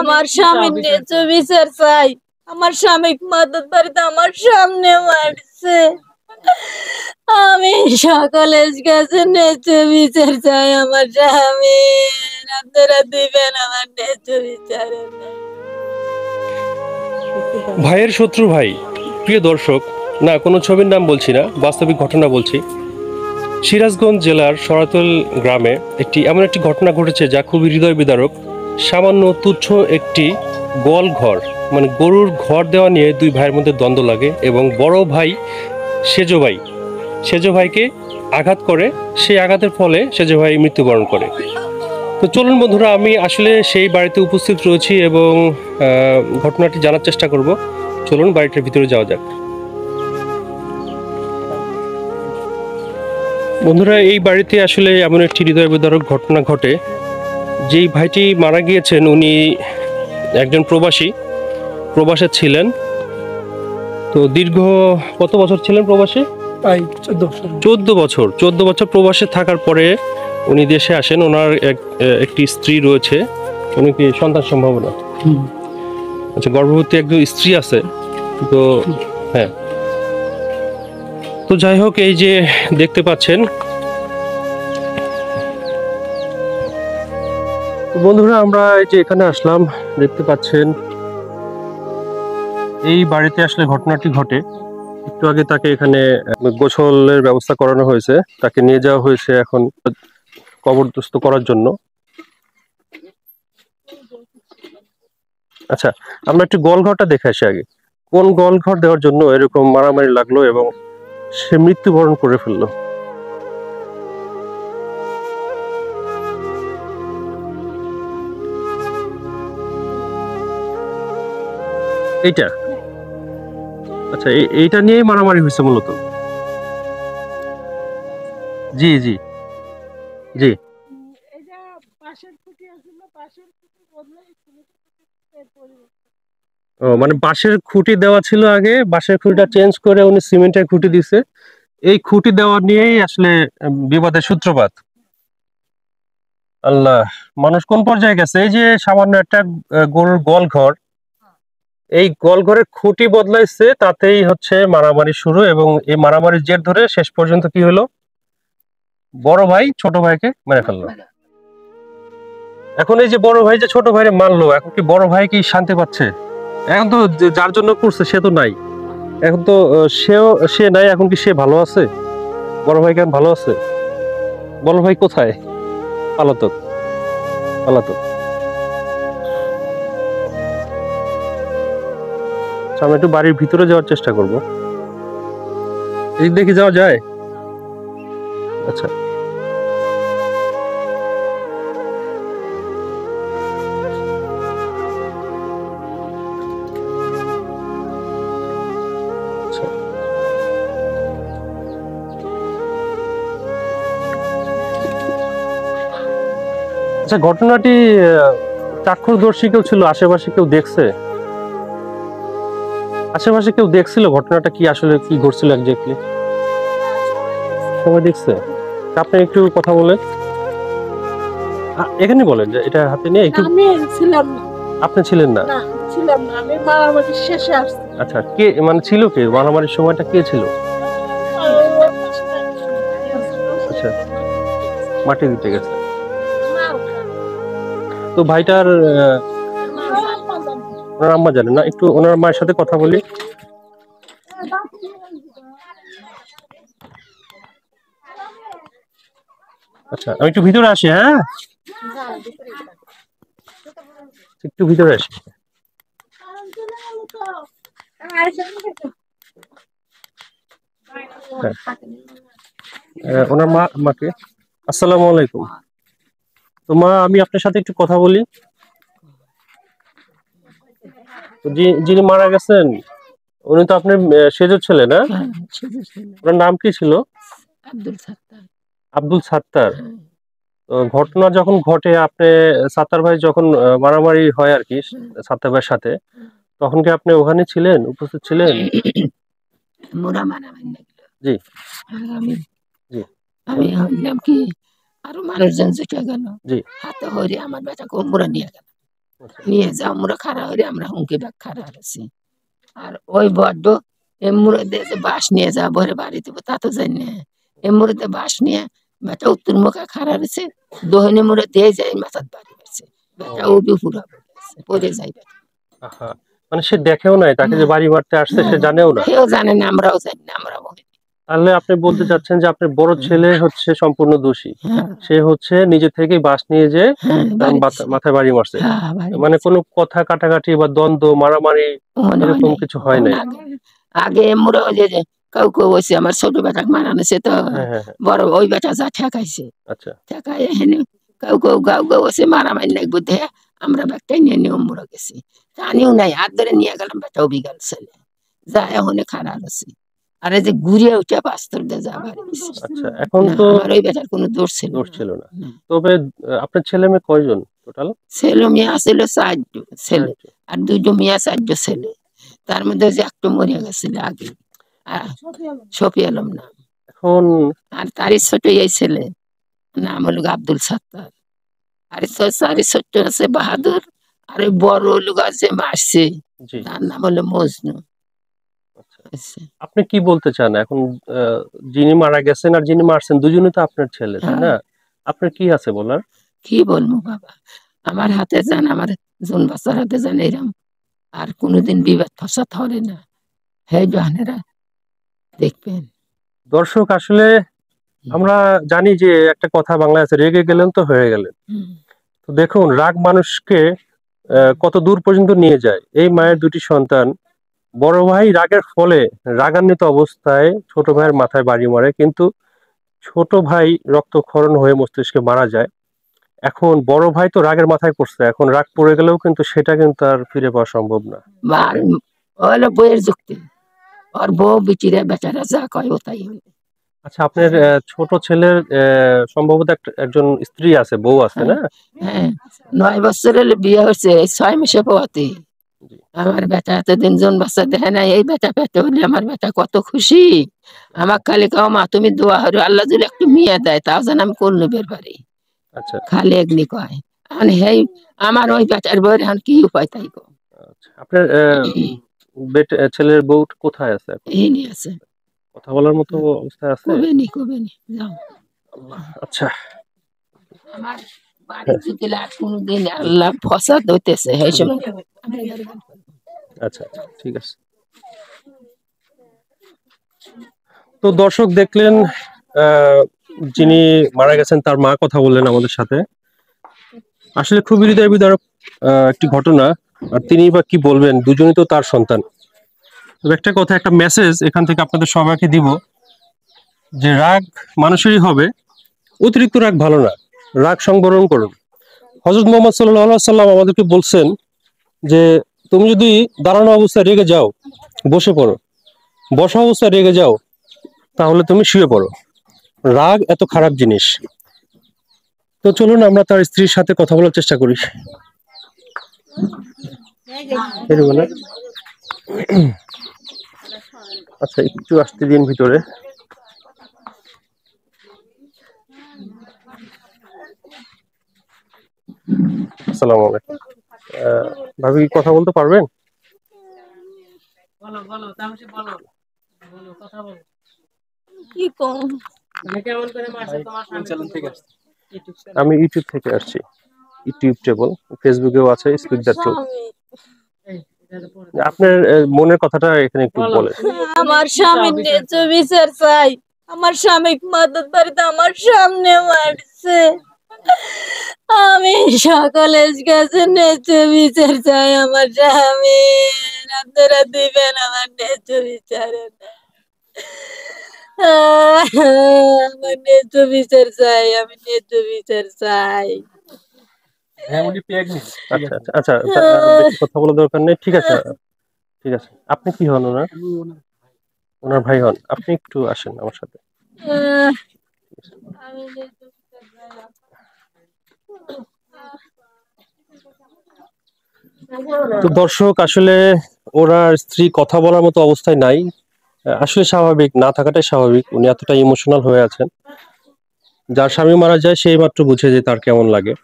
আমার স্বামীর ন্যায্য বিচার চাই আমার স্বামী মাদত বাড়িতে আমার সামনে মারছে? আমি সকলের কাছে ন্যায্য বিচার চাই আমার স্বামী। আপনারা দিবেন আমার ন্যায্য ভাইয়ের শত্রু ভাই। প্রিয় দর্শক না কোনো ছবির নাম বলছি না বাস্তবিক ঘটনা বলছি। সিরাজগঞ্জ জেলার সরাতল গ্রামে একটি এমন একটি ঘটনা ঘটেছে যা খুবই হৃদয় বিদারক। সামান্য তুচ্ছ একটি গোয়াল ঘর মানে গরুর ঘর দেওয়া নিয়ে দুই ভাইয়ের মধ্যে দ্বন্দ্ব লাগে এবং বড় ভাই সেজো ভাই, সেজো ভাইকে আঘাত করে। সেই আঘাতের ফলে সেজো ভাই মৃত্যুবরণ করে। তো চলুন বন্ধুরা, আমি আসলে সেই বাড়িতে উপস্থিত রয়েছি এবং ঘটনাটি জানার চেষ্টা করব। চলুন বাড়িটার ভিতরে যাওয়া যাক। বন্ধুরা, এই বাড়িতে আসলে এমন একটি হৃদয় বিদারক ঘটনা ঘটে যেই ভাইটি মারা গিয়েছেন উনি একজন প্রবাসী প্রবাসে ছিলেন। তো দীর্ঘ কত বছর ছিলেন প্রবাসী? প্রায় চোদ্দ বছর। চোদ্দ বছর। চোদ্দ বছর প্রবাসে থাকার পরে উনি দেশে আসেন। ওনার এক একটি স্ত্রী রয়েছে। উনি কি সন্তান সম্ভাবনা। আচ্ছা গর্ভবতী একজন স্ত্রী আছে। তো হ্যাঁ। তো যাই হোক এই যে দেখতে পাচ্ছেন বন্ধুরা, আমরা এই যে এখানে আসলাম, দেখতে পাচ্ছেন। এই বাড়িতে আসলে ঘটনাটি ঘটে। একটু আগে তাকে এখানে গোসলের ব্যবস্থা করানো হয়েছে। তাকে নিয়ে যাওয়া হয়েছে এখন কবরদস্ত করার জন্য। আচ্ছা আমরা একটু গোলঘরটা দেখে আসি আগে। কোন গোলঘর দেওয়ার জন্য এরকম মারামারি লাগল এবং সে মৃত্যুবরণ করে ফেলল? এইটা? আচ্ছা এই- এইটা নিয়েই মারামারি হয়েছে মূলত? জি জি। জি। ও মানে বাঁশের খুঁটি দেওয়া ছিল আগে বাঁশের খুঁটিটা চেঞ্জ করে উনি সিমেন্টের খুঁটি দিছে। এই খুঁটি দেওয়া নিয়েই আসলে বিবাদের সূত্রপাত। আল্লাহ মানুষ কোন পর্যায়ে গেছে? এই যে সামান্য একটা গরুর গোল ঘর এই গোল ঘরের খুঁটি বদলাইছে, তাতেই হচ্ছে মারামারি শুরু এবং এই মারামারির জের ধরে শেষ পর্যন্ত কি হলো? বড় ভাই, ছোট ভাইকে মেরে ফেলল। এখন এই যে বড় ভাই যে ছোট ভাইরে মারলো, এখন কি বড় ভাই কি শান্তি পাচ্ছে? এখন তো যার জন্য করছে সে তো নাই। এখন তো সেও, সে নাই, এখন কি সে ভালো আছে? বড় ভাই কেন ভালো আছে? বড় ভাই কোথায়? পালাতক পালাতক। আমরা একটু বাড়ির ভিতরে যাওয়ার চেষ্টা করব। এদিক দেখি যাওয়া যায়? আচ্ছা। আচ্ছা। আচ্ছা ঘটনাটি চাক্ষুষদর্শী কেউ ছিল? আশেপাশে কেউ দেখছে? আশেপাশে কেউ দেখছিল ঘটনাটা কি আসলে কি ঘটছিল একজাক্টলি সবাই দেখছে? আপনি একটু কথা বলেন। এখানে বলেন যে এটা হাতে নিয়ে একটু আমি ছিলাম না। আপনি ছিলেন না? ছিলাম না। আমি মারামারি শেষে আসছি। আচ্ছা কে মানে ছিল কে? মারামারির সময়টা কে ছিল? আচ্ছা মাটি দিতে গেছে। তো ভাইটার ওনার আম্মা জানেন না একটু ওনার মায়ের সাথে কথা বলি। আচ্ছা আমি একটু ভিতরে আসি হ্যাঁ? একটু ভিতরে আসি। আহ, ওনার মা মাকে। আসসালামু আলাইকুম। তো মা আমি আপনার সাথে একটু কথা বলি। যিনি মারা গেছেন উনি তো আপনার সেজো ছেলে না? ওনার নাম কি ছিল? আব্দুল সাত্তার। আব্দুল সাত্তার। ঘটনা যখন ঘটে আপনি সাত্তার ভাই যখন মারামারি হয় আর কি সাত্তার ভাইয়ের সাথে তখন কি আপনি ওখানে ছিলেন উপস্থিত ছিলেন? জি। আমি জি। আমি ভাবলাম কি আরও মানুষজন জুটে গেল? জি। হাতে আমার বেটাকে মোরা নিয়ে গেল। নিয়ে যা আমরা খাড়া হলে আমরা হুমকি ব্যাগ খাড়া আছি আর ওই বড্ড এমুড়ে বাস নিয়ে যা ভরে বাড়ি দেবো তা তো জানি না। এমুড়েতে বাস নিয়ে বেটা উত্তর মুখে খাড়া রয়েছে দোহনে মুড়ে দিয়ে যায় মাথার বাড়ি গেছে বেটা ও। বি পুরা পড়ে যায় মানে সে দেখেও নাই তাকে যে বাড়ি মারতে আসছে সে জানেও না। কেউ জানে না আমরাও জানি না আমরাও তাহলে আপনি বলতে চাচ্ছেন যে আপনার বড় ছেলে হচ্ছে সম্পূর্ণ দোষী। হ্যাঁ। সে হচ্ছে নিজে থেকে বাস নিয়ে যে হ্যাঁ মাথায় বাড়ি মারছে। হ্যাঁ মানে কোনো কথা কাটাকাটি বা দ্বন্দ্ব মারামারি মনে এরকম কিছু হয় নাই। আগে মোরা ওই যে যে কাউ কেউ আমার ছোট বেটা মারানো সে তো বড় ওই বেটা যা ঠেকাইছে। আচ্ছা। ঠেকাই হেনে কেউ কেউ গাও গাও মারামারি নাই বুদ্ধে আমরা ব্যাগটাই নিয়ে নিয়ে মোরা গেছি। টানিও নাই হাত ধরে নিয়ে গেলাম বেটাও বিগাল ছেলে। যা এখন খারাপ আছে আর এই যে ঘুরিয়ে উঠে বাস্তব দিয়ে যা আচ্ছা এখন তো আমার ওই বেটার কোনো দোষ ছিল দোষ না। ছিল না। না। তবে আপনার ছেলে মেয়ে কয়জন টোটাল ছেলে মেয়ে আসছিল চারটো ছেলে আর দুটো মেয়ে চারটো ছেলে। তার মধ্যে যে একটা মরে গেছিল আগে। আর সফি আলম। নাম এখন আর তারই ছোট এই ছেলে নাম হলো আব্দুল সাত্তার। আর তারই ছোট্ট আছে বাহাদুর আর ওই বড় লোক আছে মারছে জি। তার নাম হলো মজনু। আপনি কি বলতে চান? এখন যিনি মারা গেছেন আর যিনি মারছেন দুজনই তো আপনার ছেলে তাই হ্যাঁ। না আপনার কি আছে বলার? কি বলব বাবা? আমার হাতে যান আমার জন বাচ্চার হাতে যান এরম। আর কোনোদিন বিবাদ ফসাদ হবে না। হে জানেরা দেখবেন। দর্শক আসলে আমরা জানি যে একটা কথা বাংলায় আছে রেগে গেলেন তো হয়ে গেলেন। তো দেখুন রাগ মানুষকে আহ, কত দূর পর্যন্ত নিয়ে যায়। এই মায়ের দুটি সন্তান বড় ভাই রাগের ফলে রাগান্বিত অবস্থায় ছোট ভাইয়ের মাথায় বাড়ি মারে কিন্তু ছোট ভাই রক্তক্ষরণ হয়ে মস্তিষ্কে মারা যায়। এখন বড় ভাই তো রাগের মাথায় পড়ছে এখন রাগ পড়ে গেলেও কিন্তু সেটা কিন্তু আর ফিরে পাওয়া সম্ভব না। আর হলো বইয়ের যুক্তি। ওর বউ বিচিরা বেচারা যা কয় ও তাই আচ্ছা আপনার ছোট ছেলের সম্ভবত একটা- একজন স্ত্রী আছে বউ আছে না? হ্যাঁ। নয় বছরের বিয়ে হয়েছে ছয় মাসে পোয়াতে জি। আমার বেটা এতদিন জন বাচ্চা দেখে না এই বেটা পেতে হলে আমার বেটা কত খুশি। আমার খালি কাও মা তুমি দোয়া হরো আল্লাহ যদি একটু মেয়ে দেয় তাও যেন আমি কোল নেবের পারি। আচ্ছা। খালি এগনি কয়। এখন হেই আমার ওই বেটার বউয়ের এখন কি উপায় তাই গো আচ্ছা আপনার ছেলের বউ কোথায় আছে নিয়ে আছে। কথা বলার মতো অবস্থায় আছে? যাও। আচ্ছা। আমার করব। আচ্ছা আচ্ছা, তো দর্শক দেখলেন যিনি মারা গেছেন তার মা কথা বললেন আমাদের সাথে। আসলে খুবই হৃদয় বিদারক একটি ঘটনা আর তিনি বা কি বলবেন দুজনই তো তার সন্তান। তবে একটা কথা একটা মেসেজ এখান থেকে আপনাদের সবাইকে দিব যে রাগ মানুষেরই হবে অতিরিক্ত রাগ ভালো না। রাগ সংবরণ করুন। হজরত মোহাম্মদ সাল্লাহ সাল্লাম আমাদেরকে বলছেন যে, তুমি যদি দাঁড়ানো অবস্থায় রেগে যাও, বসে পড়ো। বসা অবস্থায় রেগে যাও, তাহলে তুমি শুয়ে পড়ো। রাগ এত খারাপ জিনিস। তো চলুন আমরা তার স্ত্রীর সাথে কথা বলার চেষ্টা করি। আচ্ছা একটু আসতে দিন ভিতরে। আসসালামু আলাইকুম। ভাবি কি কথা বলতে পারবেন? কি কম? আমি ইউটিউব থেকে আসছি। ইউটিউব টেবল ফেসবুকেও আছে স্পিক দ্যাট ট্রুথ আপনার মনের কথাটা এখানে একটু বলেন। আমার স্বামীর ন্যায্য বিচার চাই। আমার স্বামী মাদত বাড়িতে? আমার সামনে মারছে। আমি সকলের কাছে ন্যায্য বিচার চাই আমার স্বামী। আপনারা দিবেন আমার ন্যায্য বিচারের আমার ন্যায্য বিচার চাই আমি ন্যায্য বিচার চাই। আচ্ছা আচ্ছা আচ্ছা তা- কথা বলার দরকার নেই। ঠিক আছে ঠিক আছে। আপনি কি হন ওনার? ওনার ভাই। হন। আপনি একটু আসেন আমার সাথে। আমি ন্যায্য বিচার চাই। তো দর্শক, আসলে ওনার স্ত্রী কথা বলার মতো অবস্থায় নাই। আসলে স্বাভাবিক, না থাকাটাই স্বাভাবিক। উনি এতটা ইমোশনাল হয়ে আছেন। যার স্বামী মারা যায় সেই মাত্র বুঝে যে তার কেমন লাগে।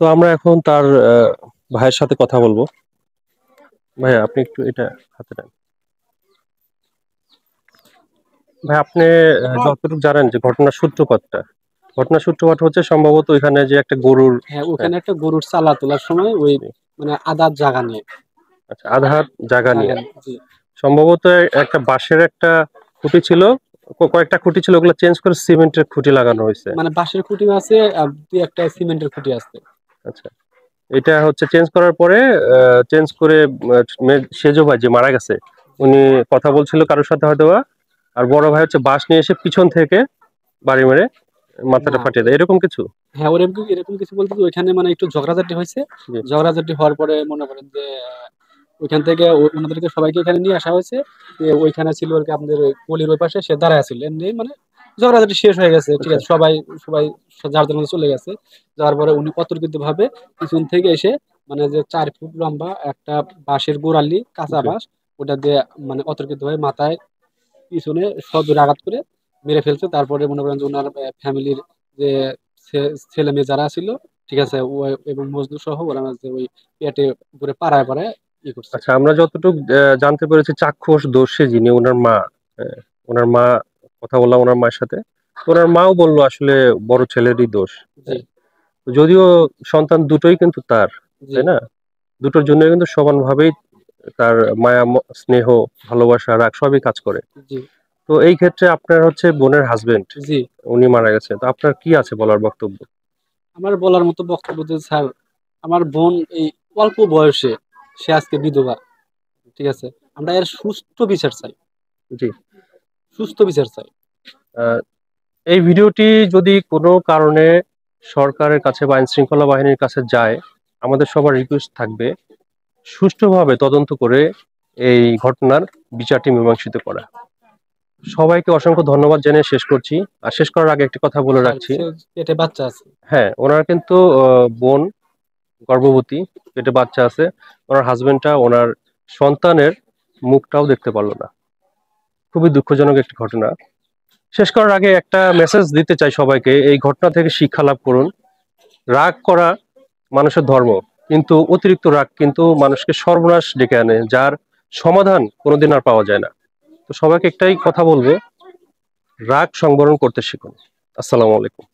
তো আমরা এখন তার ভাইয়ের সাথে কথা বলব। ভাইয়া, আপনি একটু এটা হাতে নেন। ভাই, আপনি যতটুকু জানেন যে ঘটনার সূত্রপাতটা ঘটনার সূত্রপাত হচ্ছে সম্ভবত ওইখানে যে একটা গরুর হ্যাঁ ওখানে একটা গরুর চালা তোলার সময় ওই মানে আধার জায়গা নিয়ে। আচ্ছা, আধার জায়গা নিয়ে। সম্ভবত একটা বাঁশের একটা খুঁটি ছিল কয়েকটা খুঁটি ছিল ওগুলো চেঞ্জ করে সিমেন্টের খুঁটি লাগানো হয়েছে। মানে বাঁশের খুঁটি আছে আর দুই একটা সিমেন্টের খুঁটি আছে। আচ্ছা এটা হচ্ছে চেঞ্জ করার পরে চেঞ্জ করে সেজো ভাই যে মারা গেছে উনি কথা বলছিল কারোর সাথে হয়তো আর বড় ভাই হচ্ছে বাঁশ নিয়ে এসে পিছন থেকে বাড়ি মেরে মাথাটা ফাটিয়ে দেয়। এরকম কিছু? হ্যাঁ ওরকম এরকম কিছু বলতে ওইখানে মানে একটু ঝগড়াঝাটি হয়েছে। ঝগড়াঝাটি হওয়ার পরে মনে করেন যে ওইখান থেকে ওনাদেরকে সবাইকে এখানে নিয়ে আসা হয়েছে। ওইখানে ছিল আর কি আপনাদের গলির ওই পাশে সে দাঁড়ায় ছিল এমনি মানে ঝগড়াঝাটি শেষ হয়ে গেছে। ঠিক আছে সবাই সবাই যার যার মধ্যে চলে গেছে। যাওয়ার পরে উনি অতর্কিত ভাবে পিছন থেকে এসে মানে যে চার ফুট লম্বা একটা বাঁশের গোড়ালি কাঁচা বাঁশ ওটা দিয়ে মানে অতর্কিত ভাবে মাথায় পিছনে সদূরে আঘাত করে মেরে ফেলছে। তারপরে মনে করেন যে ওনার ফ্যামিলির যে ছেলে মেয়ে যারা ছিল ঠিক আছে এবং মজদুর সহ ওরা হচ্ছে ওই পেটে উপরে পাড়ায় পাড়ায় ই করছে। আচ্ছা আমরা যতটুকু জানতে পেরেছি চাক্ষুষ দোষে যিনি ওনার মা ওনার মা কথা বললাম ওনার মায়ের সাথে ওনার মাও বলল আসলে বড় ছেলেরই দোষ। যদিও সন্তান দুটোই কিন্তু তার তাই না? দুটোর জন্য কিন্তু সমানভাবেই তার মায়া স্নেহ ভালোবাসা রাগ সবই কাজ করে। তো এই ক্ষেত্রে আপনার হচ্ছে বোনের হাজবেন্ড জি। উনি মারা গেছে। তো আপনার কি আছে বলার বক্তব্য? আমার বলার মতো বক্তব্য যে স্যার আমার বোন এই অল্প বয়সে সে আজকে বিধবা ঠিক আছে? আমরা এর সুস্থ বিচার চাই। জি। সুস্থ বিচার চাই। এই ভিডিওটি যদি কোনো কারণে সরকারের কাছে বা আইন শৃঙ্খলা বাহিনীর কাছে যায় আমাদের সবার রিকোয়েস্ট থাকবে সুষ্ঠুভাবে তদন্ত করে এই ঘটনার বিচারটি মীমাংসিত করা। সবাইকে অসংখ্য ধন্যবাদ জানিয়ে শেষ করছি। আর শেষ করার আগে একটি কথা বলে রাখছি। পেটে বাচ্চা আছে। হ্যাঁ ওনার কিন্তু বোন গর্ভবতী পেটে বাচ্চা আছে। ওনার হাজবেন্ডটা ওনার সন্তানের মুখটাও দেখতে পারল না। খুবই দুঃখজনক একটি ঘটনা। শেষ করার আগে একটা মেসেজ দিতে চাই সবাইকে। এই ঘটনা থেকে শিক্ষা লাভ করুন। রাগ করা মানুষের ধর্ম কিন্তু অতিরিক্ত রাগ কিন্তু মানুষকে সর্বনাশ ডেকে আনে যার সমাধান কোনোদিন আর পাওয়া যায় না। তো সবাইকে একটাই কথা বলবে রাগ সংবরণ করতে শিখুন। আসসালামু আলাইকুম।